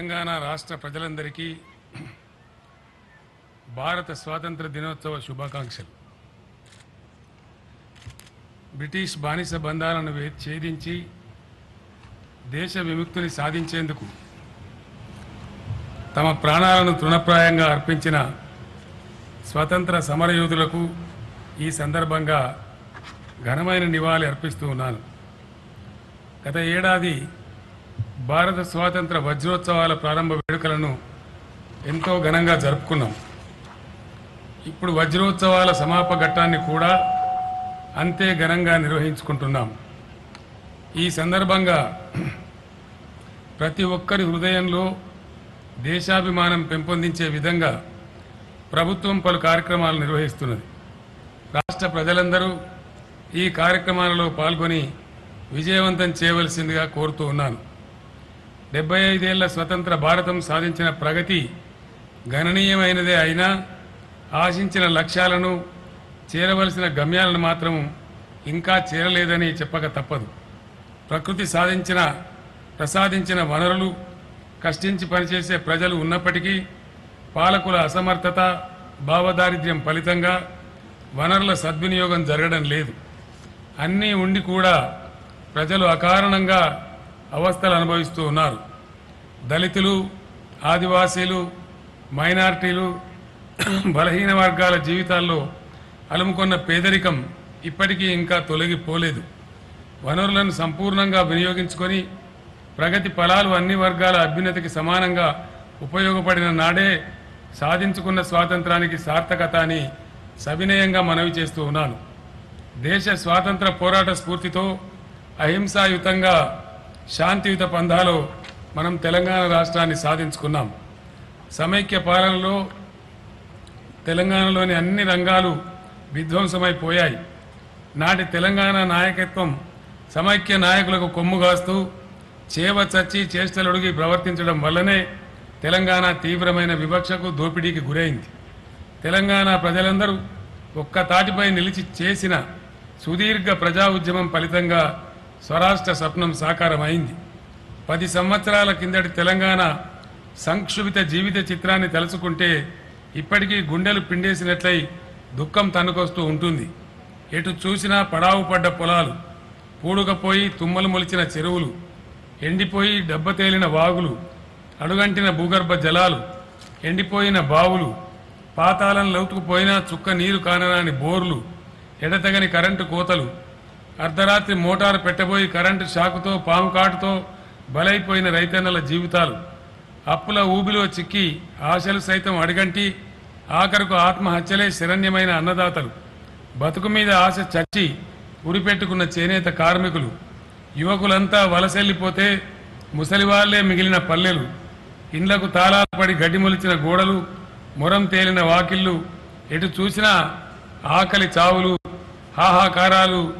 తెలంగాణ రాష్ట్ర ప్రజలందరికీ భారత స్వాతంత్ర దినోత్సవ శుభాకాంక్షలు. బ్రిటిష్ బానిస బంధాలను ఛేదించి దేశ విముక్తిని సాధించేందుకు తమ ప్రాణాలను తృణప్రాయంగా అర్పించిన స్వతంత్ర సమరయోధులకు ఈ సందర్భంగా ఘనమైన నివాళి అర్పిస్తూ ఉన్నాను. గత ఏడాది భారత స్వాతంత్ర వజ్రోత్సవాల ప్రారంభ వేడుకలను ఎంతో ఘనంగా జరుపుకున్నాం. ఇప్పుడు వజ్రోత్సవాల సమాప ఘట్టాన్ని కూడా అంతే ఘనంగా నిర్వహించుకుంటున్నాం. ఈ సందర్భంగా ప్రతి ఒక్కరి హృదయంలో దేశాభిమానం పెంపొందించే విధంగా ప్రభుత్వం పలు కార్యక్రమాలు నిర్వహిస్తున్నది. రాష్ట్ర ప్రజలందరూ ఈ కార్యక్రమాలలో పాల్గొని విజయవంతం చేయవలసిందిగా కోరుతూ ఉన్నాను. డెబ్బై ఐదేళ్ళ స్వతంత్ర భారతం సాధించిన ప్రగతి గణనీయమైనదే అయినా ఆశించిన లక్ష్యాలను చేరవలసిన గమ్యాలను మాత్రం ఇంకా చేరలేదని చెప్పక తప్పదు. ప్రకృతి సాధించిన ప్రసాదించిన వనరులు కష్టించి పనిచేసే ప్రజలు ఉన్నప్పటికీ పాలకుల అసమర్థత భావదారిద్ర్యం ఫలితంగా వనరుల సద్వినియోగం జరగడం లేదు. అన్నీ ఉండి కూడా ప్రజలు అకారణంగా అవస్థలు అనుభవిస్తూ ఉన్నారు. దళితులు ఆదివాసీలు మైనార్టీలు బలహీన వర్గాల జీవితాల్లో అలుముకున్న పేదరికం ఇప్పటికీ ఇంకా తొలగిపోలేదు. వనరులను సంపూర్ణంగా వినియోగించుకొని ప్రగతి ఫలాలు అన్ని వర్గాల అభ్యున్నతికి సమానంగా ఉపయోగపడిన నాడే సాధించుకున్న స్వాతంత్రానికి సార్థకత అని సవినయంగా మనవి చేస్తూ ఉన్నాను. దేశ స్వాతంత్ర పోరాట స్ఫూర్తితో అహింసాయుతంగా శాంతియుత పంధాలో మనం తెలంగాణ రాష్ట్రాన్ని సాధించుకున్నాం. సమైక్య పాలనలో తెలంగాణలోని అన్ని రంగాలు విధ్వంసమైపోయాయి నాటి తెలంగాణ నాయకత్వం సమైక్య నాయకులకు కొమ్ము కాస్తూ చేవ చచ్చి చేష్టలుడిగి ప్రవర్తించడం వల్లనే తెలంగాణ తీవ్రమైన వివక్షకు దోపిడీకి గురైంది. తెలంగాణ ప్రజలందరూ ఒక్క తాటిపై నిలిచి చేసిన సుదీర్ఘ ప్రజా ఉద్యమం ఫలితంగా స్వరాష్ట్ర స్వప్నం సాకారమైంది. పది సంవత్సరాల కిందటి తెలంగాణ సంక్షుభిత జీవిత చిత్రాన్ని తలుచుకుంటే ఇప్పటికీ గుండెలు పిండేసినట్లయి దుఃఖం తన్నుకొస్తూ ఉంటుంది. ఎటు చూసినా పడావు పడ్డ పొలాలు పూడుకపోయి తుమ్మలు మొలిచిన చెరువులు ఎండిపోయి దెబ్బతేలిన వాగులు అడుగంటిన భూగర్భ జలాలు ఎండిపోయిన బావులు పాతాళం లౌతుకుపోయినా చుక్క నీరు కానరాని బోర్లు ఎడతగని కరెంటు కోతలు అర్ధరాత్రి మోటారు పెట్టబోయి కరెంటు షాకుతో పాము కాటుతో బలైపోయిన రైతన్నల జీవితాలు. అప్పుల ఊబిలో చిక్కి ఆశలు సైతం అడిగంటి ఆఖరుకు ఆత్మహత్యలే శరణ్యమైన అన్నదాతలు. బతుకు మీద ఆశ చచ్చి ఉరిపెట్టుకున్న చేనేత కార్మికులు. యువకులంతా వలసెల్లిపోతే ముసలివాళ్ళే మిగిలిన పల్లెలు. ఇండ్లకు తాళాలు పడి గడ్డిమొలిచిన గోడలు మొరం తేలిన వాకిళ్ళు ఎటు చూసినా ఆకలి చావులు హాహాకారాలు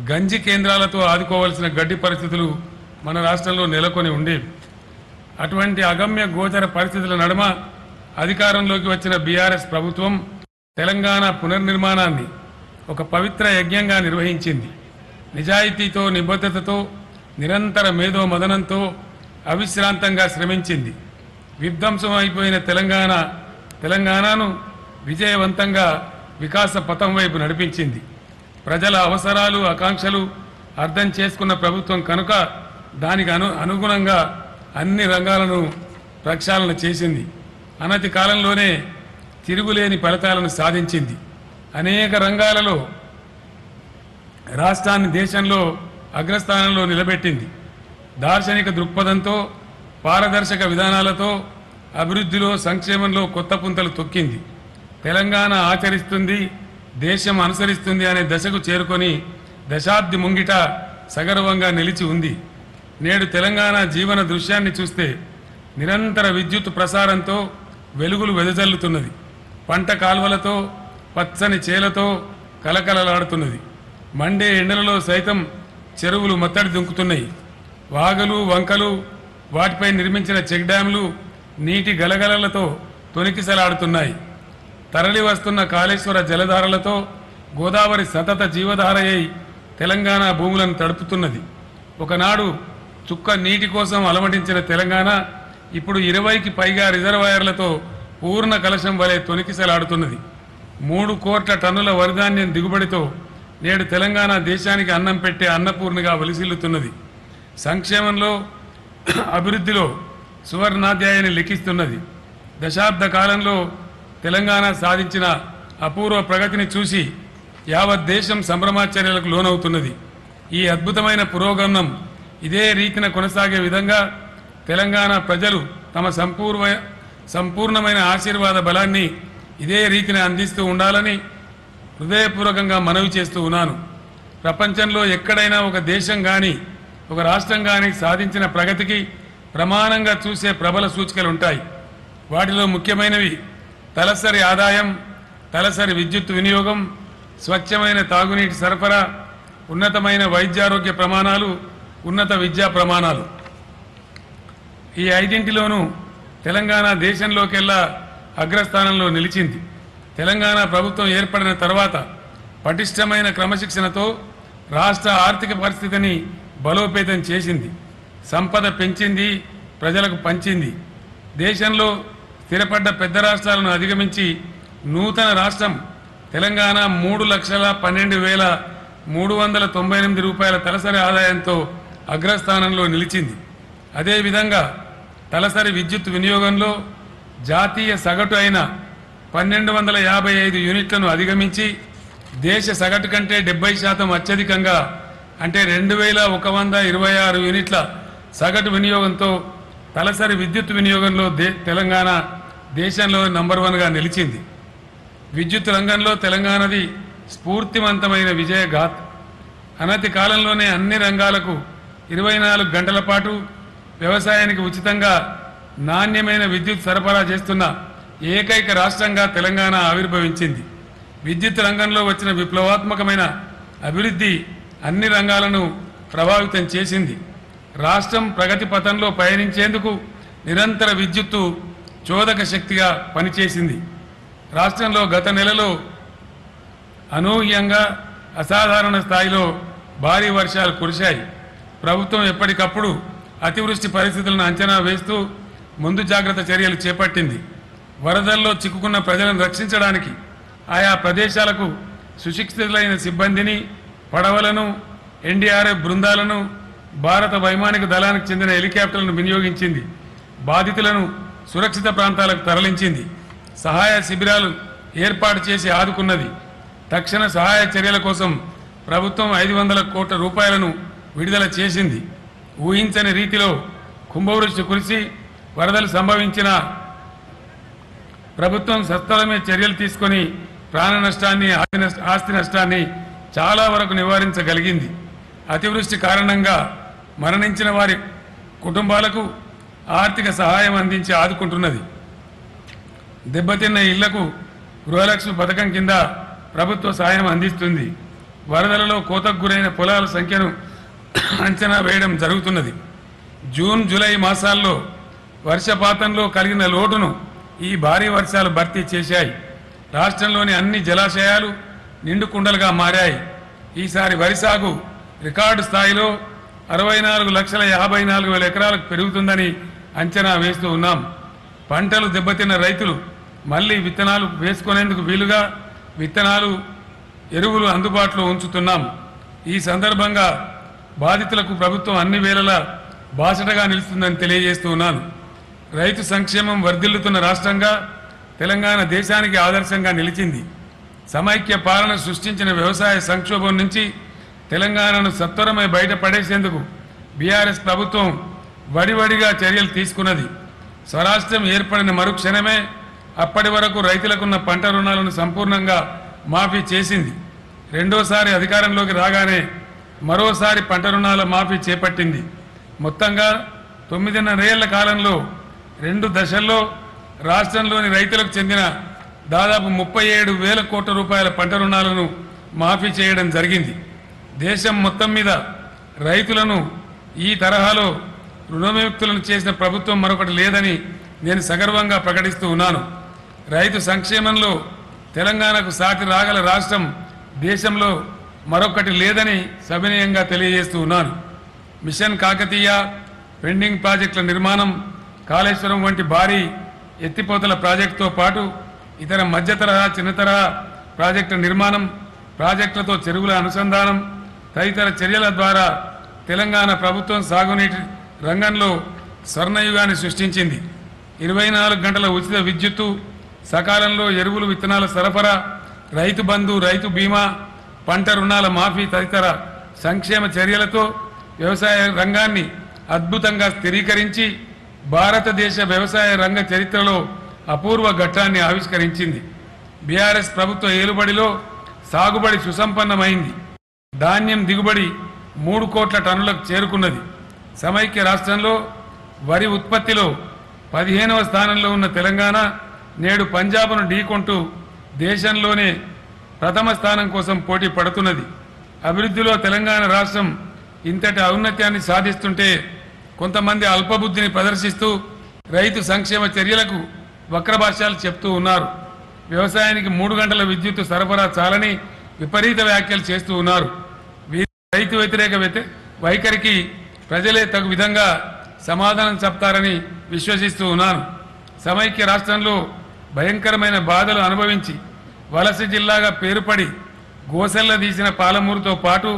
గంజి కేంద్రాలతో ఆదుకోవాల్సిన గడ్డి పరిస్థితులు మన రాష్ట్రంలో నెలకొని ఉండేవి అటువంటి అగమ్య గోచర పరిస్థితుల నడుమ అధికారంలోకి వచ్చిన బీఆర్ఎస్ ప్రభుత్వం తెలంగాణ పునర్నిర్మాణాన్ని ఒక పవిత్ర యజ్ఞంగా నిర్వహించింది. నిజాయితీతో నిబద్ధతతో నిరంతర మేధో మదనంతో అవిశ్రాంతంగా శ్రమించింది. విధ్వంసం అయిపోయిన తెలంగాణ తెలంగాణను విజయవంతంగా వికాస పథం వైపు నడిపించింది. ప్రజల అవసరాలు ఆకాంక్షలు అర్థం చేసుకున్న ప్రభుత్వం కనుక దానికి అను అనుగుణంగా అన్ని రంగాలను ప్రక్షాళన చేసింది. అనతి కాలంలోనే తిరుగులేని ఫలితాలను సాధించింది. అనేక రంగాలలో రాష్ట్రాన్ని దేశంలో అగ్రస్థానంలో నిలబెట్టింది. దార్శనిక దృక్పథంతో పారదర్శక విధానాలతో అభివృద్ధిలో సంక్షేమంలో కొత్త పుంతలు తొక్కింది. తెలంగాణ ఆచరిస్తుంది దేశం అనుసరిస్తుంది అనే దశకు చేరుకొని దశాబ్ది ముంగిట సగర్వంగా నిలిచి ఉంది. నేడు తెలంగాణ జీవన దృశ్యాన్ని చూస్తే నిరంతర విద్యుత్ ప్రసారంతో వెలుగులు వెదజల్లుతున్నది. పంట కాల్వలతో పచ్చని చేలతో కలకలలాడుతున్నది. మండే ఎండలలో సైతం చెరువులు మత్తడి దుంకుతున్నాయి. వాగులు వంకలు వాటిపై నిర్మించిన చెక్ డ్యాంలు నీటి గలగలలతో తొనికిసలాడుతున్నాయి. తరలి వస్తున్న కాళేశ్వర జలధారలతో గోదావరి సతత జీవధారయ్యి తెలంగాణ భూములను తడుపుతున్నది. ఒకనాడు చుక్క నీటి కోసం అలమటించిన తెలంగాణ ఇప్పుడు ఇరవైకి పైగా రిజర్వాయర్లతో పూర్ణ కలశం వలె తొనికిసలాడుతున్నది మూడు కోట్ల టన్నుల వరిధాన్యం దిగుబడితో నేడు తెలంగాణ దేశానికి అన్నం పెట్టే అన్నపూర్ణిగా వలిసిల్లుతున్నది. సంక్షేమంలో అభివృద్ధిలో సువర్ణాధ్యాయాన్ని లెక్కిస్తున్నది దశాబ్ద కాలంలో తెలంగాణ సాధించిన అపూర్వ ప్రగతిని చూసి యావత్ దేశం సంభ్రమాచర్యలకు లోనవుతున్నది. ఈ అద్భుతమైన పురోగమనం ఇదే రీతిన కొనసాగే విధంగా తెలంగాణ ప్రజలు తమ సంపూర్వ సంపూర్ణమైన ఆశీర్వాద బలాన్ని ఇదే రీతిని అందిస్తూ ఉండాలని హృదయపూర్వకంగా మనవి చేస్తూ ఉన్నాను. ప్రపంచంలో ఎక్కడైనా ఒక దేశం కానీ ఒక రాష్ట్రం కానీ సాధించిన ప్రగతికి ప్రమాణంగా చూసే ప్రబల సూచికలు ఉంటాయి వాటిలో ముఖ్యమైనవి తలసరి ఆదాయం తలసరి విద్యుత్ వినియోగం స్వచ్ఛమైన తాగునీటి సరఫరా ఉన్నతమైన వైద్యారోగ్య ప్రమాణాలు ఉన్నత విద్యా ప్రమాణాలు. ఈ ఐదింటిలోనూ తెలంగాణ దేశంలోకెల్లా అగ్రస్థానంలో నిలిచింది. తెలంగాణ ప్రభుత్వం ఏర్పడిన తర్వాత పటిష్టమైన క్రమశిక్షణతో రాష్ట్ర ఆర్థిక పరిస్థితిని బలోపేతం చేసింది. సంపద పెంచింది ప్రజలకు పంచింది. దేశంలో స్థిరపడ్డ పెద్ద రాష్ట్రాలను అధిగమించి నూతన రాష్ట్రం తెలంగాణ మూడు లక్షల పన్నెండు వేల మూడు వందల తొంభై ఎనిమిది రూపాయల తలసరి ఆదాయంతో అగ్రస్థానంలో నిలిచింది. అదేవిధంగా తలసరి విద్యుత్ వినియోగంలో జాతీయ సగటు అయిన పన్నెండు వందల యాభై ఐదు యూనిట్లను అధిగమించి దేశ సగటు కంటే డెబ్బై శాతం అత్యధికంగా అంటే రెండు వేల ఒక వంద ఇరవై ఆరు యూనిట్ల సగటు వినియోగంతో తలసరి విద్యుత్ వినియోగంలో దే తెలంగాణ దేశంలో నంబర్ వన్గా నిలిచింది. విద్యుత్ రంగంలో తెలంగాణది స్ఫూర్తివంతమైన విజయగాథ అనతి కాలంలోనే అన్ని రంగాలకు ఇరవై నాలుగు గంటల పాటు వ్యవసాయానికి ఉచితంగా నాణ్యమైన విద్యుత్ సరఫరా చేస్తున్న ఏకైక రాష్ట్రంగా తెలంగాణ ఆవిర్భవించింది. విద్యుత్ రంగంలో వచ్చిన విప్లవాత్మకమైన అభివృద్ధి అన్ని రంగాలను ప్రభావితం చేసింది. రాష్ట్రం ప్రగతి పథంలో పయనించేందుకు నిరంతర విద్యుత్తు చోదక శక్తిగా పనిచేసింది. రాష్ట్రంలో గత నెలలో అనూహ్యంగా అసాధారణ స్థాయిలో భారీ వర్షాలు కురిశాయి. ప్రభుత్వం ఎప్పటికప్పుడు అతివృష్టి పరిస్థితులను అంచనా వేస్తూ ముందు జాగ్రత్త చర్యలు చేపట్టింది. వరదల్లో చిక్కుకున్న ప్రజలను రక్షించడానికి ఆయా ప్రదేశాలకు సుశిక్షితులైన సిబ్బందిని పడవలను ఎన్డీఆర్ఎఫ్ బృందాలను భారత వైమానిక దళానికి చెందిన హెలికాప్టర్లను వినియోగించింది. బాధితులను సురక్షిత ప్రాంతాలకు తరలించింది. సహాయ శిబిరాలు ఏర్పాటు చేసి ఆదుకున్నది. తక్షణ సహాయ చర్యల కోసం ప్రభుత్వం ఐదు వందల కోట్ల రూపాయలను విడుదల చేసింది. ఊహించని రీతిలో కుంభవృష్టి కురిసి వరదలు సంభవించిన ప్రభుత్వం సత్వరమే చర్యలు తీసుకొని ప్రాణ నష్టాన్ని ఆస్తి ఆస్తి నష్టాన్ని చాలా వరకు నివారించగలిగింది. అతివృష్టి కారణంగా మరణించిన వారి కుటుంబాలకు ఆర్థిక సహాయం అందించి ఆదుకుంటున్నది. దెబ్బతిన్న ఇళ్ళకు గృహలక్ష్మి పథకం కింద ప్రభుత్వ సాయం అందిస్తుంది. వరదలలో కోతకు గురైన పొలాల సంఖ్యను అంచనా వేయడం జరుగుతున్నది. జూన్ జూలై మాసాల్లో వర్షపాతంలో కలిగిన లోటును ఈ భారీ వర్షాలు భర్తీ చేశాయి. రాష్ట్రంలోని అన్ని జలాశయాలు నిండుకుండలుగా మారాయి. ఈసారి వరి సాగు రికార్డు స్థాయిలో అరవై నాలుగు లక్షల యాభై నాలుగు వేల ఎకరాలకు పెరుగుతుందని అంచనా వేస్తూ ఉన్నాం. పంటలు దెబ్బతిన్న రైతులు మళ్ళీ విత్తనాలు వేసుకునేందుకు వీలుగా విత్తనాలు ఎరువులు అందుబాటులో ఉంచుతున్నాం. ఈ సందర్భంగా బాధితులకు ప్రభుత్వం అన్ని వేళలా బాసటగా నిలుస్తుందని తెలియజేస్తూ ఉన్నాను. రైతు సంక్షేమం వర్ధిల్లుతున్న రాష్ట్రంగా తెలంగాణ దేశానికి ఆదర్శంగా నిలిచింది. సమైక్య పాలన సృష్టించిన వ్యవసాయ సంక్షోభం నుంచి తెలంగాణను సత్వరమై బయటపడేసేందుకు బీఆర్ఎస్ ప్రభుత్వం వడివడిగా చర్యలు తీసుకున్నది. స్వరాష్ట్రం ఏర్పడిన మరుక్షణమే అప్పటి వరకు రైతులకున్న పంట రుణాలను సంపూర్ణంగా మాఫీ చేసింది. రెండోసారి అధికారంలోకి రాగానే మరోసారి పంట రుణాల మాఫీ చేపట్టింది. మొత్తంగా తొమ్మిదిన్నరేళ్ళ కాలంలో రెండు దశల్లో రాష్ట్రంలోని రైతులకు చెందిన దాదాపు ముప్పై ఏడు వేల కోట్ల రూపాయల పంట రుణాలను మాఫీ చేయడం జరిగింది. దేశం మొత్తం మీద రైతులను ఈ తరహాలో రుణవిముక్తులను చేసిన ప్రభుత్వం మరొకటి లేదని నేను సగర్వంగా ప్రకటిస్తూ ఉన్నాను. రైతు సంక్షేమంలో తెలంగాణకు సాటి రాగల రాష్ట్రం దేశంలో మరొకటి లేదని సవినయంగా తెలియజేస్తూ ఉన్నాను. మిషన్ కాకతీయ పెండింగ్ ప్రాజెక్టుల నిర్మాణం కాళేశ్వరం వంటి భారీ ఎత్తిపోతల ప్రాజెక్టుతో పాటు ఇతర మధ్య తరహా ప్రాజెక్టుల నిర్మాణం ప్రాజెక్టులతో చెరువుల అనుసంధానం తదితర చర్యల ద్వారా తెలంగాణ ప్రభుత్వం సాగునీటి రంగంలో స్వర్ణయుగాన్ని సృష్టించింది. ఇరవై నాలుగు గంటల ఉచిత విద్యుత్తు సకాలంలో ఎరువులు విత్తనాల సరఫరా రైతు బంధు రైతు బీమా పంట రుణాల మాఫీ తదితర సంక్షేమ చర్యలతో వ్యవసాయ రంగాన్ని అద్భుతంగా స్థిరీకరించి భారతదేశ వ్యవసాయ రంగ చరిత్రలో అపూర్వ ఘట్టాన్ని ఆవిష్కరించింది. బీఆర్ఎస్ ప్రభుత్వ ఏలుబడిలో సాగుబడి సుసంపన్నమైంది. ధాన్యం దిగుబడి మూడు కోట్ల టన్నులకు చేరుకున్నది. సమైక్య రాష్ట్రంలో వరి ఉత్పత్తిలో పదిహేనవ స్థానంలో ఉన్న తెలంగాణ నేడు పంజాబ్ను ఢీకొంటూ దేశంలోనే ప్రథమ స్థానం కోసం పోటీ పడుతున్నది. అభివృద్ధిలో తెలంగాణ రాష్ట్రం ఇంతటి ఔన్నత్యాన్ని సాధిస్తుంటే కొంతమంది అల్పబుద్ధిని ప్రదర్శిస్తూ రైతు సంక్షేమ చర్యలకు వక్రభాష్యాలు చెప్తూ ఉన్నారు. వ్యవసాయానికి మూడు గంటల విద్యుత్ సరఫరా చాలని విపరీత వ్యాఖ్యలు చేస్తూ ఉన్నారు. రైతు వ్యతిరేక వ్యతి- వైఖరికి ప్రజలే తగు విధంగా సమాధానం చెప్తారని విశ్వసిస్తూ ఉన్నాను. సమైక్య రాష్ట్రంలో భయంకరమైన బాధలు అనుభవించి వలస జిల్లాగా పేరుపడి గోసెల్ల తీసిన పాలమూరుతో పాటు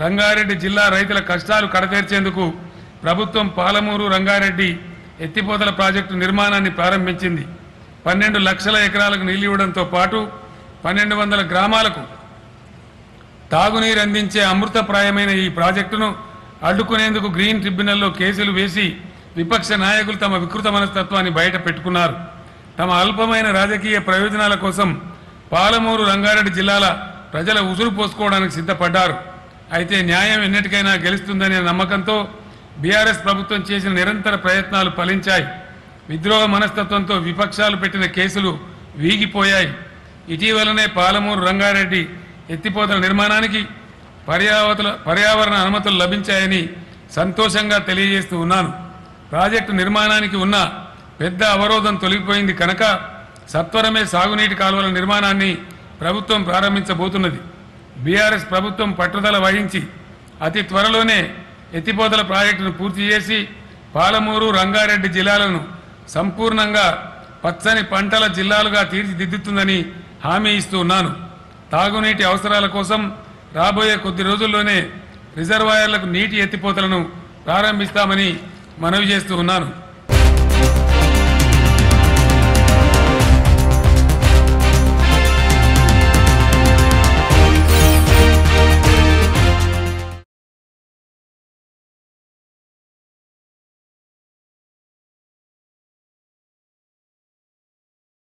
రంగారెడ్డి జిల్లా రైతుల కష్టాలు కడతీర్చేందుకు ప్రభుత్వం పాలమూరు రంగారెడ్డి ఎత్తిపోతల ప్రాజెక్టు నిర్మాణాన్ని ప్రారంభించింది. పన్నెండు లక్షల ఎకరాలకు నీళ్ళు ఇవ్వడంతో పాటు పన్నెండు వందల గ్రామాలకు తాగునీరు అందించే అమృతప్రాయమైన ఈ ప్రాజెక్టును అడ్డుకునేందుకు గ్రీన్ ట్రిబ్యునల్లో కేసులు వేసి విపక్ష నాయకులు తమ వికృత మనస్తత్వాన్ని బయట పెట్టుకున్నారు. తమ అల్పమైన రాజకీయ ప్రయోజనాల కోసం పాలమూరు రంగారెడ్డి జిల్లాల ప్రజల ఉసురు పోసుకోవడానికి సిద్ధపడ్డారు. అయితే న్యాయం ఎన్నిటికైనా గెలుస్తుందనే నమ్మకంతో బీఆర్ఎస్ ప్రభుత్వం చేసిన నిరంతర ప్రయత్నాలు ఫలించాయి. విద్రోహ మనస్తత్వంతో విపక్షాలు పెట్టిన కేసులు వీగిపోయాయి. ఇటీవలనే పాలమూరు రంగారెడ్డి ఎత్తిపోతల నిర్మాణానికి పర్యావతల పర్యావరణ అనుమతులు లభించాయని సంతోషంగా తెలియజేస్తూ ఉన్నాను. ప్రాజెక్టు నిర్మాణానికి ఉన్న పెద్ద అవరోధం తొలగిపోయింది కనుక సత్వరమే సాగునీటి కాలువల నిర్మాణాన్ని ప్రభుత్వం ప్రారంభించబోతున్నది. బీఆర్ఎస్ ప్రభుత్వం పట్టుదల వహించి అతి త్వరలోనే ఎత్తిపోతల ప్రాజెక్టును పూర్తి చేసి పాలమూరు రంగారెడ్డి జిల్లాలను సంపూర్ణంగా పచ్చని పంటల జిల్లాలుగా తీర్చిదిద్దుతుందని హామీ ఇస్తూ ఉన్నాను. తాగునీటి అవసరాల కోసం రాబోయే కొద్ది రోజుల్లోనే రిజర్వాయర్లకు నీటి ఎత్తిపోతలను ప్రారంభిస్తామని మనవి చేస్తూ ఉన్నాను.